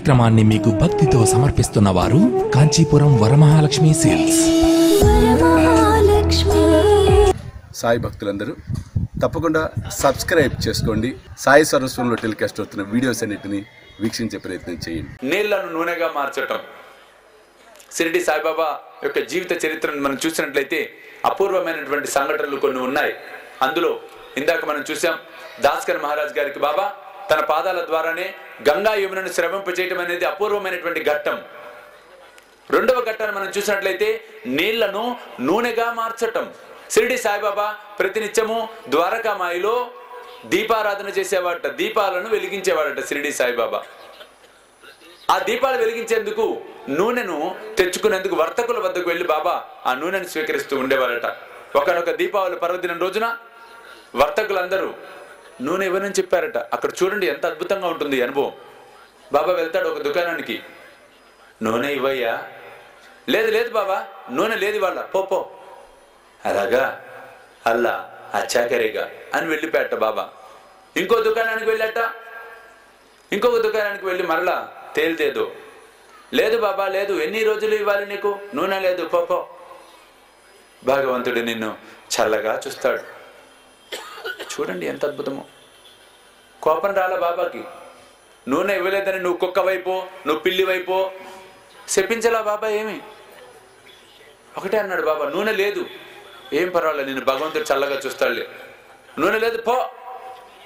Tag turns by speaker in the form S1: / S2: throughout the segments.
S1: కార్యక్రమాన్ని మీకు భక్తితో సమర్పిస్తున్న వారు కాంచీపురం వరమహాలక్ష్మి సేల్స్.
S2: వరమహాలక్ష్మి.
S3: సాయి భక్తులందరూ తప్పకుండా సబ్స్క్రైబ్ చేసుకోండి. సాయి సరస్వంలో టెలికాస్ట్ అవుతున్న వీడియోస్ అన్నిటిని వీక్షించే ప్రయత్నం చేయండి.
S4: నీళ్ళను నూనెగా మార్చటం. షిరిడి సాయిబాబా యొక్క జీవిత చరిత్రను మనం చూసినట్లయితే అపూర్వమైనటువంటి సంఘటనలు కొన్ని ఉన్నాయి. అందులో ఇందాక మనం చూసాం దాస్కర్ మహారాజ్ గారికి బాబా తన పాదాల ద్వారానే గంగా యమునను శ్రమింపజేయటం అనేది అపూర్వమైనటువంటి ఘట్టం. రెండవ ఘట్టాన్ని మనం చూసినట్లయితే నీళ్ళను నూనెగా మార్చటం. షిరిడి సాయిబాబా ప్రతినిత్యము ద్వారకామాయిలో దీపారాధన చేసేవాడట దీపాలను వెలిగించేవాడట షిరిడి సాయిబాబా. ఆ దీపాలు వెలిగించేందుకు నూనెను తెచ్చుకునేందుకు వర్తకుల వద్దకు వెళ్ళి బాబా ఆ నూనెను స్వీకరిస్తూ ఉండేవారట ఒకనొక దీపావళి పర్వదినం రోజున వర్తకులందరూ నూనె ఇవ్వనని చెప్పారట. అక్కడ చూడండి ఎంత అద్భుతంగా ఉంటుంది అనుభవం. బాబా వెళ్తాడు ఒక దుకాణానికి. నూనె ఇవ్వయ్యా. లేదు లేదు బాబా నూనె లేదు వాళ్ళ పో అలాగా? అల్లా అచ్చాకరేగా అని వెళ్ళిపోయాట బాబా. ఇంకో దుకాణానికి వెళ్ళాట. ఇంకొక దుకాణానికి వెళ్ళి మరలా తేలితేదు. లేదు బాబా లేదు. ఎన్ని రోజులు ఇవ్వాలి నీకు? నూనె లేదు. పోపో భగవంతుడు నిన్ను చల్లగా చూస్తాడు. చూడండి ఎంత అద్భుతమో. కోపం రాలే బాబాకి. నూనె ఇవ్వలేదని నువ్వు కుక్క వైపో నువ్వు పిల్లి వైపో. చెప్పించలా బాబా ఏమి? ఒకటే అన్నాడు బాబా నూనె లేదు. ఏం పర్వాలేదు నేను భగవంతుడు చల్లగా చూస్తాడులే. నూనె లేదు పో.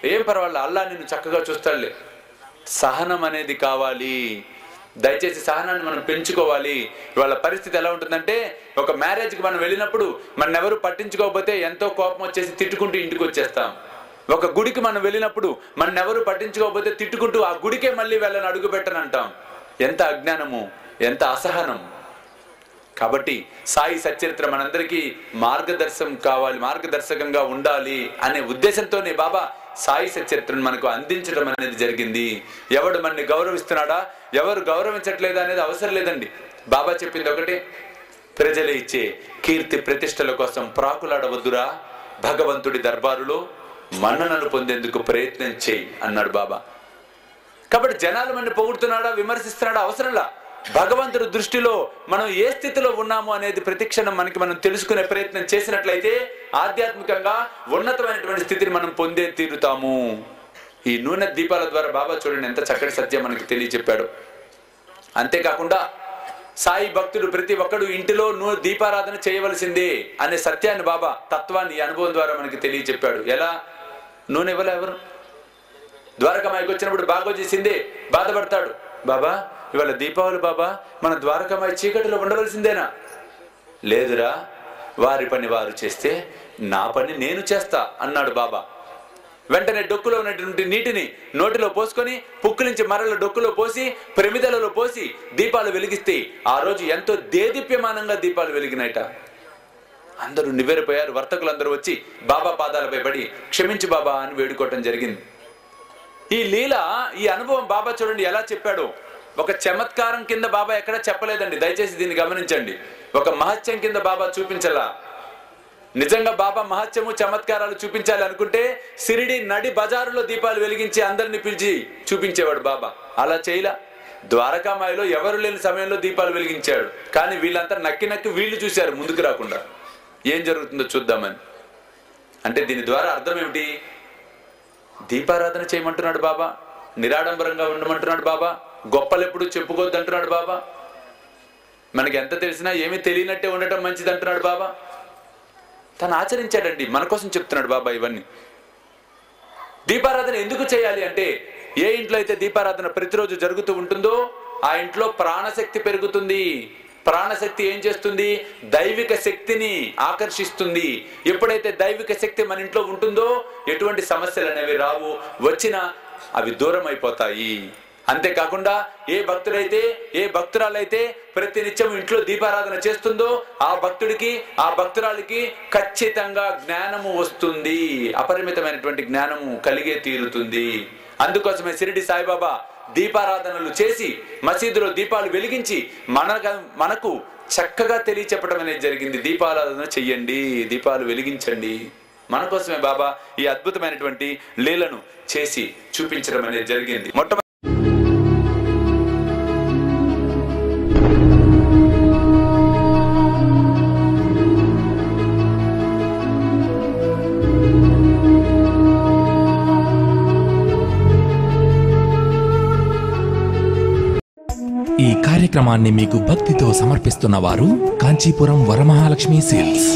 S4: ఏం పర్వాలేదు అల్లా నిన్ను చక్కగా చూస్తాడులే. సహనం అనేది కావాలి. దయచేసి సహనాన్ని మనం పెంచుకోవాలి. ఇవాళ పరిస్థితి ఎలా ఉంటుందంటే ఒక మ్యారేజ్కి మనం వెళ్ళినప్పుడు మన ఎవరు పట్టించుకోకపోతే ఎంతో కోపం వచ్చేసి తిట్టుకుంటూ ఇంటికి వచ్చేస్తాం. ఒక గుడికి మనం వెళ్ళినప్పుడు మన ఎవరు పట్టించుకోకపోతే తిట్టుకుంటూ ఆ గుడికే మళ్ళీ వెళ్ళని అడుగు పెట్టనంటాం. ఎంత అజ్ఞానము ఎంత అసహనం. కాబట్టి సాయి సచరిత్ర మనందరికీ మార్గదర్శనం కావాలి మార్గదర్శకంగా ఉండాలి అనే ఉద్దేశంతోనే బాబా సాయి సచరిత్రను మనకు అందించడం అనేది జరిగింది. ఎవడు మనని గౌరవిస్తున్నాడా ఎవరు గౌరవించట్లేదా అనేది అవసరం లేదండి. బాబా చెప్పింది ఒకటి ప్రజలు ఇచ్చే కీర్తి ప్రతిష్టల కోసం ప్రాకులాడవద్దురా. భగవంతుడి దర్బారులో మన్ననలు పొందేందుకు ప్రయత్నం చేయి అన్నాడు బాబా. కాబట్టి జనాలు మన పొగుడుతున్నాడా విమర్శిస్తున్నాడా అవసరంలా? భగవంతుడి దృష్టిలో మనం ఏ స్థితిలో ఉన్నాము అనేది ప్రతిక్షణం మనకి మనం తెలుసుకునే ప్రయత్నం చేసినట్లయితే ఆధ్యాత్మికంగా ఉన్నతమైనటువంటి స్థితిని మనం పొందే తీరుతాము. ఈ నూనె దీపాల ద్వారా బాబా చూడండి ఎంత చక్కటి సత్యం మనకి తెలియచెప్పాడు అంతేకాకుండా సాయి భక్తుడు ప్రతి ఒక్కడు ఇంటిలో నూనె దీపారాధన చేయవలసిందే అనే సత్యాన్ని బాబా తత్వాన్ని అనుభవం ద్వారా మనకి తెలియచెప్పాడు ఎలా? నూనె ఇవ్వలే ఎవరు? ద్వారకామాయికి వచ్చినప్పుడు బాగో చేసిందే బాధపడతాడు. బాబా ఇవాళ దీపావళి బాబా మన ద్వారకామాయి చీకటిలో ఉండవలసిందేనా? లేదురా వారి పని వారు చేస్తే నా పని నేను చేస్తా అన్నాడు బాబా. వెంటనే డొక్కులో ఉన్నటువంటి నీటిని నోటిలో పోసుకొని పుక్కులించి మరల డొక్కులో పోసి ప్రమిదలలో పోసి దీపాలు వెలిగిస్తే ఆ రోజు ఎంతో దేదీప్యమానంగా దీపాలు వెలిగినాయట. అందరూ నివ్వెరపోయారు. వర్తకులందరూ వచ్చి బాబా పాదాలపై పడి క్షమించు బాబా అని వేడుకోవటం జరిగింది. ఈ లీల ఈ అనుభవం బాబా చూడండి ఎలా చెప్పాడు. ఒక చమత్కారం కింద బాబా ఎక్కడ చెప్పలేదండి. దయచేసి దీన్ని గమనించండి. ఒక మహత్యం కింద బాబా చూపించలా. నిజంగా బాబా మహత్యము చమత్కారాలు చూపించాలి అనుకుంటే సిరిడి నడి బజారులో దీపాలు వెలిగించి అందరిని పిలిచి చూపించేవాడు బాబా. అలా చేయలా. ద్వారకామాయిలో ఎవరు లేని సమయంలో దీపాలు వెలిగించాడు. కానీ వీళ్ళంతా నక్కి నక్కి వీళ్ళు చూశారు ముందుకు రాకుండా. ఏం జరుగుతుందో చూద్దామని. అంటే దీని ద్వారా అర్థం ఏమిటి? దీపారాధన చేయమంటున్నాడు బాబా. నిరాడంబరంగా ఉండమంటున్నాడు బాబా. గొప్పలు ఎప్పుడు చెప్పుకోవద్దు అంటున్నాడు బాబా. మనకి ఎంత తెలిసినా ఏమీ తెలియనట్టే ఉండటం మంచిది అంటున్నాడు బాబా. తను ఆచరించాడండి. మన కోసం చెప్తున్నాడు బాబా ఇవన్నీ. దీపారాధన ఎందుకు చేయాలి అంటే ఏ ఇంట్లో అయితే దీపారాధన ప్రతిరోజు జరుగుతూ ఉంటుందో ఆ ఇంట్లో ప్రాణశక్తి పెరుగుతుంది. ప్రాణశక్తి ఏం చేస్తుంది? దైవిక శక్తిని ఆకర్షిస్తుంది. ఎప్పుడైతే దైవిక శక్తి మన ఇంట్లో ఉంటుందో ఎటువంటి సమస్యలు అనేవి రావు. వచ్చినా అవి దూరం అయిపోతాయి. అంతేకాకుండా ఏ భక్తుడైతే ఏ భక్తురాలైతే ప్రతి నిత్యం ఇంట్లో దీపారాధన చేస్తుందో ఆ భక్తుడికి ఆ భక్తురాలికి ఖచ్చితంగా జ్ఞానము వస్తుంది. అపరిమితమైనటువంటి జ్ఞానము కలిగే తీరుతుంది. అందుకోసమే షిరిడి సాయిబాబా దీపారాధనలు చేసి మసీదులో దీపాలు వెలిగించి మన మనకు చక్కగా తెలియచెప్పడం అనేది జరిగింది. దీపారాధన చెయ్యండి దీపాలు వెలిగించండి. మన కోసమే బాబా ఈ అద్భుతమైనటువంటి లీలను చేసి చూపించడం అనేది జరిగింది. మొట్టమొదటి
S1: కార్యక్రమాన్ని మీకు భక్తితో సమర్పిస్తున్నవారు కాంచీపురం వరమహాలక్ష్మి సేల్స్.